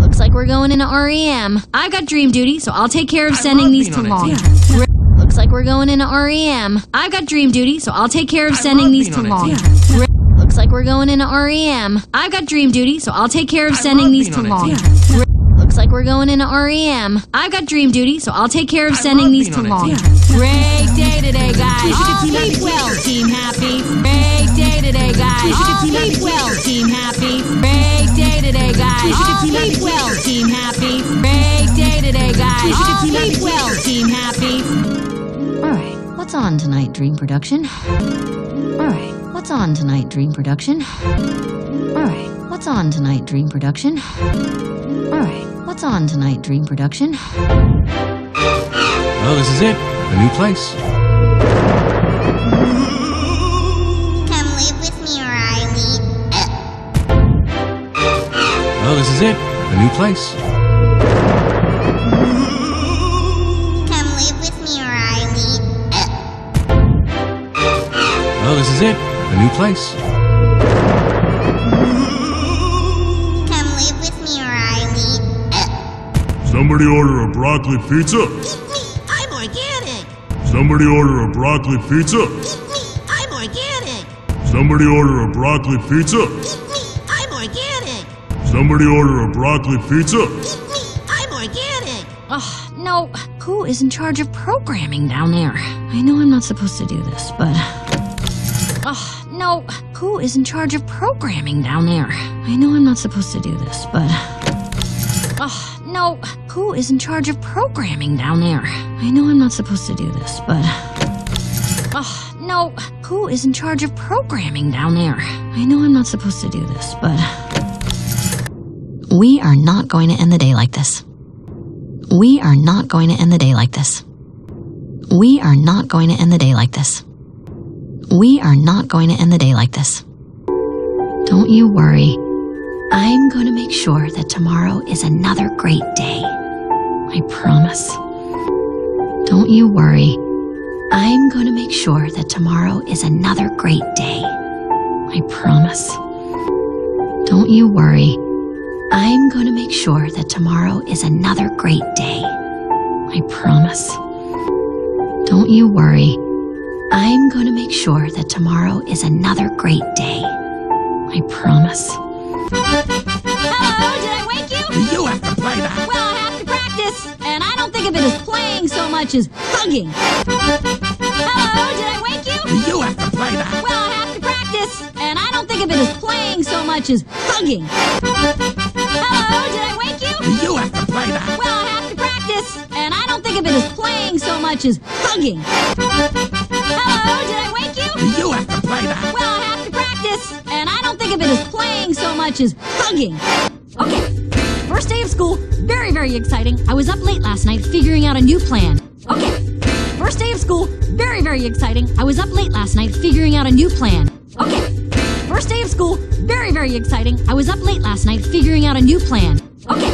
Looks like we're going into REM. I've got dream duty, so I'll take care of I sending these to long-term. Looks like we're going into REM. I've got dream duty, so I'll take care of I sending these to long-term. Looks like we're going into REM. I've got dream duty, so I'll take care of I sending these to long-term Looks like we're going into REM. I've got dream duty, so I'll take care of I sending these to long term. Great day today, guys. All keep well, team happy. Great day today, guys. All keep well, team happy. Great day today, guys. All keep well, team happy. Great day today, guys. All keep well, team happy. All right, what's on tonight, Dream Production? All right, what's on tonight, Dream Production? All right, what's on tonight, Dream Production? All right, what's on tonight, Dream Production? Well, this is it. The new place. Is it. A new place. Come live with me, Riley. Well, this is it. The new place. Come live with me, Riley. Somebody order a broccoli pizza? Give me, I'm organic. Somebody order a broccoli pizza? Give me, I'm organic. Somebody order a broccoli pizza? I'm organic. Somebody order a broccoli pizza? Give me! I'm organic. Oh, no. Who is in charge of programming down there? I know I'm not supposed to do this, but. Oh, no. Who is in charge of programming down there? I know I'm not supposed to do this, but. Oh, no. Who is in charge of programming down there? I know I'm not supposed to do this, but. Oh, no. Who is in charge of programming down there? I know I'm not supposed to do this, but. We are not going to end the day like this. We are not going to end the day like this. We are not going to end the day like this. We are not going to end the day like this. Don't you worry. I'm going to make sure that tomorrow is another great day. I promise. Don't you worry. I'm going to make sure that tomorrow is another great day. I promise. Don't you worry. I'm going to make sure that tomorrow is another great day. I promise. Don't you worry. I'm going to make sure that tomorrow is another great day. I promise. Hello, did I wake you? You have to play that. Well, I have to practice, and I don't think of it as playing so much as hugging. Hello, did I wake you? You have to play that. Well, I have to practice, and I don't think of it as playing so much as hugging. Much as hugging. Hello, did I wake you? You have to play that. Well, I have to practice, and I don't think of it as playing so much as hugging. Okay, first day of school, very, very exciting. I was up late last night figuring out a new plan. Okay, first day of school, very, very exciting. I was up late last night figuring out a new plan. Okay, first day of school, very, very exciting. I was up late last night figuring out a new plan. Okay,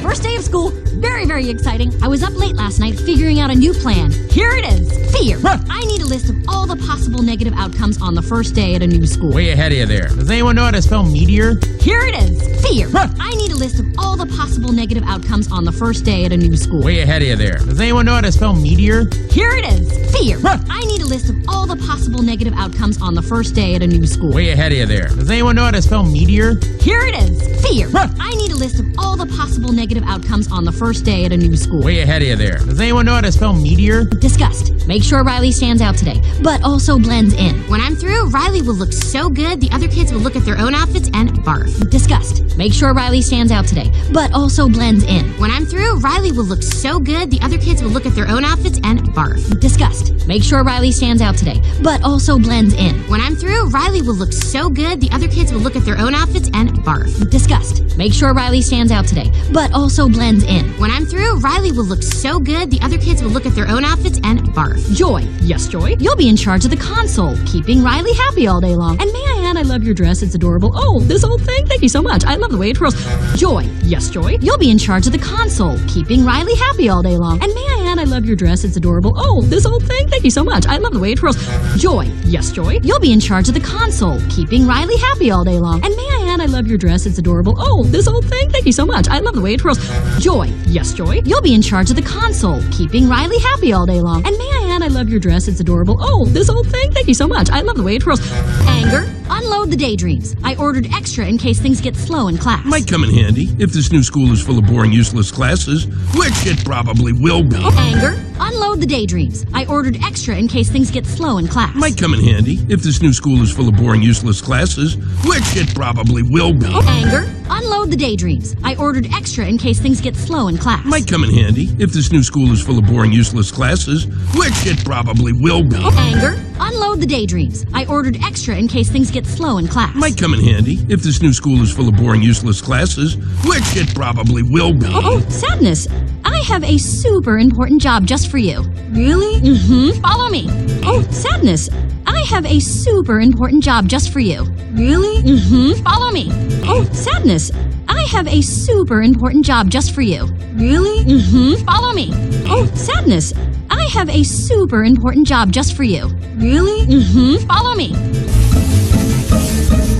first day of school, very, very exciting. I was up late last night figuring out a new plan. Here it is fear. I need a list of all the possible negative outcomes on the first day at a new school. Way ahead of you there. Does anyone know how to spell meteor? Here it is fear. I need a list of all the possible negative outcomes on the first day at a new school. Way ahead of you there. Does anyone know how to spell meteor? Here it is fear. I need a list of all the possible negative outcomes on the first day at a new school. Way ahead of you there. Does anyone know how to spell meteor? Here it is fear. I need a list of all the possible negative outcomes on the first day at a new school. Way ahead of you there. Does anyone know how to spell meteor? Disgust. Make sure Riley stands out today, but also blends in. When I'm through, Riley will look so good, the other kids will look at their own outfits and barf. Disgust. Make sure Riley stands out today, but also blends in. When I'm through, Riley will look so good, the other kids will look at their own outfits and barf. Disgust. Make sure Riley stands out today, but also blends in. When I'm through, Riley will look so good, the other kids will look at their own outfits and barf. Disgust. Make sure Riley stands out today, but also also in. When I'm through, Riley will look so good, the other kids will look at their own outfits and barf. Joy. Yes, Joy. You'll be in charge of the console, keeping Riley happy all day long. And may I add, I love your dress. It's adorable. Oh, this old thing. Thank you so much. I love the way it twirls. Joy. Yes, Joy. You'll be in charge of the console, keeping Riley happy all day long. And may I add, I love your dress. It's adorable. Oh, this old thing. Thank you so much. I love the way it twirls. Joy. Yes, Joy. You'll be in charge of the console, keeping Riley happy all day long. And may I add, I love your dress. It's adorable. Oh, this old thing. Thank you so much. I love the way it twirls. Joy. Yes, Joy. You'll be in charge of the console, keeping Riley happy all day long. And may I add, I love your dress. It's adorable. Oh, this old thing. Thank you so much. I love the way it twirls. Anger. Unload the daydreams. I ordered extra in case things get slow in class. Might come in handy if this new school is full of boring, useless classes, which it probably will be. Anger. Unload the daydreams. I ordered extra in case things get slow in class. Might come in handy if this new school is full of boring, useless classes, which it probably will be. Anger. Unload the daydreams. I ordered extra in case things get slow in class. Might come in handy if this new school is full of boring, useless classes, which it probably will be. Anger. Unload the daydreams. I ordered extra in case things get slow in class. Might come in handy if this new school is full of boring, useless classes, which it probably will be. Oh, sadness. I have a super important job just for you. Really? Mm-hmm. Follow me. Oh, sadness. I have a super important job just for you. Really? Mm-hmm. Follow me. Oh, sadness. I have a super important job just for you. Really? Mm-hmm. Follow me. Oh, sadness. I have a super important job just for you. Really? Mm-hmm. Follow me.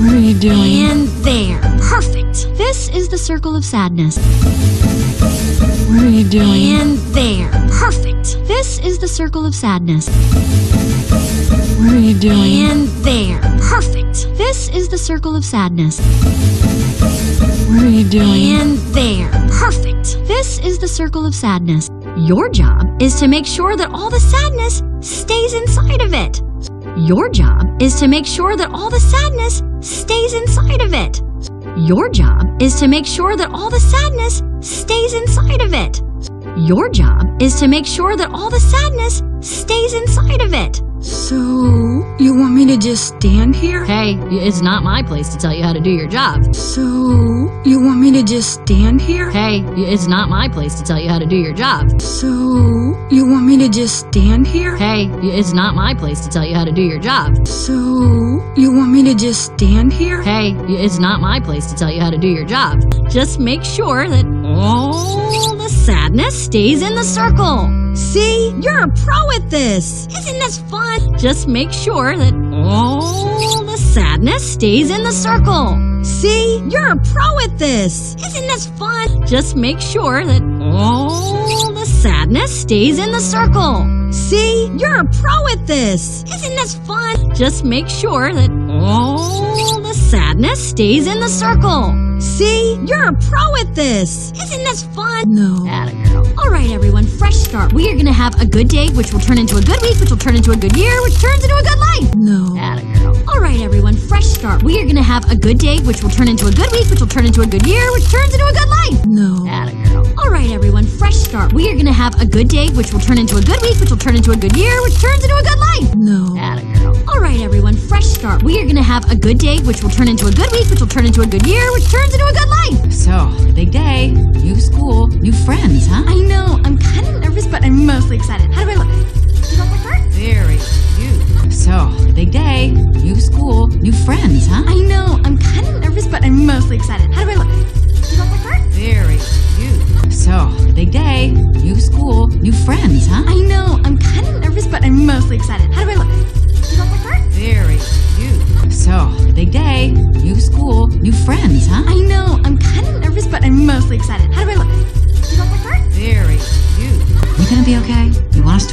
What are you doing? And there. Perfect. This is the circle of sadness. What are you doing? And there. Perfect. This is the circle of sadness. What are you doing? And there. Perfect. This is the circle of sadness. What are you doing? And there. Perfect. This is the circle of sadness. Your job is to make sure that all the sadness stays inside of it. Your job is to make sure that all the sadness stays inside of it. Your job is to make sure that all the sadness stays inside of it. Your job is to make sure that all the sadness stays inside of it. So, you want me to just stand here? Hey, it's not my place to tell you how to do your job. So, you want me to just stand here? Hey, it's not my place to tell you how to do your job. So, you want me to just stand here? Hey, it's not my place to tell you how to do your job. So, you want me to just stand here? Hey, it's not my place to tell you how to do your job. Just make sure that all the sadness stays in the circle. See, you're a pro at this. Isn't this fun? Just make sure that all the sadness stays in the circle. See, you're a pro at this. Isn't this fun? Just make sure that all the sadness stays in the circle. See, you're a pro at this. Isn't this fun? Just make sure that all the sadness stays in the circle. See, you're a pro at this. Isn't this fun? No. Atta girl. All right, everyone, fresh start. We are going to have a good day, which will turn into a good week, which will turn into a good year, which turns into a good life. No. Atta girl. All right, everyone, fresh start. We are going to have a good day, which will turn into a good week, which will turn into a good year, which turns into a good life. No. Atta girl. All right, everyone, fresh start. We are going to have a good day, which will turn into a good week, which will turn into a good year, which turns into a good life. No. Atta girl. All right, everyone, fresh start. We are going to have a good day, which will turn into a good week, which will turn into a good year, which turns into a good life. So, big day, new school, new friends, huh? I know. I'm kind of nervous, but I'm mostly excited. How do I look? You my card? Very cute. So, big day, new school, new friends, huh?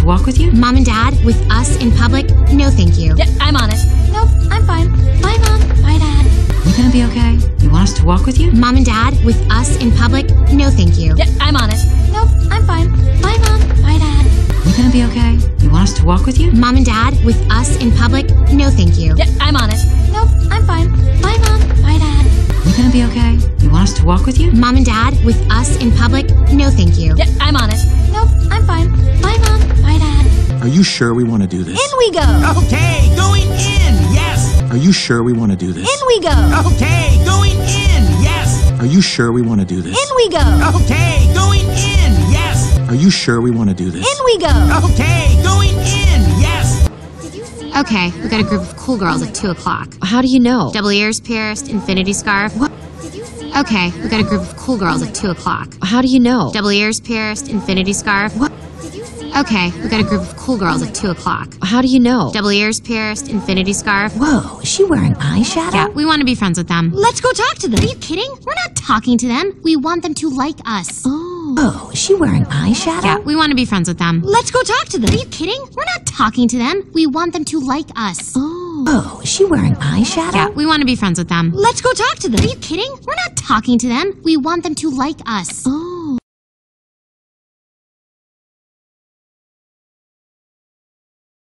Walk with you? Mom and Dad, with us in public? No, thank you. Yeah, I'm on it. Nope, I'm fine. Bye, Mom. Bye, Dad. You gonna be okay? You want us to walk with you? Mom and Dad, with us in public? No, thank you. Yeah, I'm on it. Nope, I'm fine. Bye, Mom. Bye, Dad. You gonna be okay? You want us to walk with you? Mom and Dad, with us in public? No, thank you. Yeah, I'm on it. Nope, I'm fine. Bye, Mom. Bye, Dad. You gonna be okay? You want us to walk with you? Mom and Dad, with us in public? No, thank you. Yeah, I'm on it. Nope, I'm fine. Bye, Mom. Bye, Dad. Are you sure we want to do this? In we go. Okay, going in, yes. Are you sure we want to do this? In we go. Okay, going in, yes. Are you sure we want to do this? In we go. Okay, going in. Yes. Are you sure we want to do this? In we go. Okay, going in. Yes. Okay, we got a group of cool girls at 2 o'clock. How do you know? Double ears pierced, infinity scarf. What? Okay, we got a group of cool girls at 2 o'clock. How do you know? Double ears pierced, infinity scarf. What? Okay, we got a group of cool girls at 2 o'clock. How do you know? Double ears pierced, infinity scarf. Whoa, is she wearing eyeshadow? Yeah, we want to be friends with them. Let's go talk to them. Are you kidding? We're not talking to them. We want them to like us. Oh, oh is she wearing eyeshadow? Yeah, we want to be friends with them. Let's go talk to them. Are you kidding? We're not talking to them. We want them to like us. Oh, oh is she wearing eyeshadow? Yeah, we want to be friends with them. Let's go talk to them. Are you kidding? We're not talking to them. We want them to like us. Oh.